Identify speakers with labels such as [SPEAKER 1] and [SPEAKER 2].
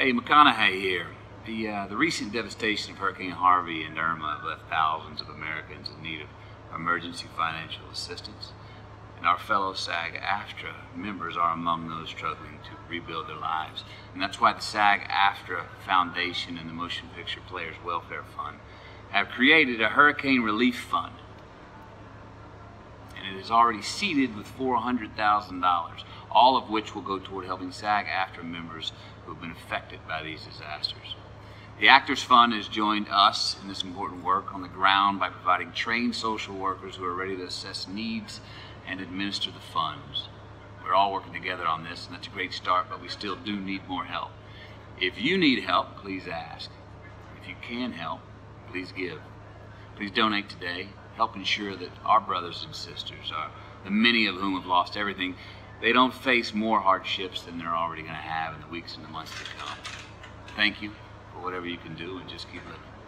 [SPEAKER 1] Hey, McConaughey here. The, uh, the recent devastation of Hurricane Harvey and Irma have left thousands of Americans in need of emergency financial assistance. And our fellow SAG-AFTRA members are among those struggling to rebuild their lives. And that's why the SAG-AFTRA Foundation and the Motion Picture Players Welfare Fund have created a hurricane relief fund. And it is already seeded with $400,000, all of which will go toward helping SAG-AFTRA members who have been affected by these disasters. The Actors Fund has joined us in this important work on the ground by providing trained social workers who are ready to assess needs and administer the funds. We're all working together on this, and that's a great start, but we still do need more help. If you need help, please ask. If you can help, please give. Please donate today. Help ensure that our brothers and sisters, uh, the many of whom have lost everything, they don't face more hardships than they're already going to have in the weeks and the months to come. Thank you for whatever you can do, and just keep living.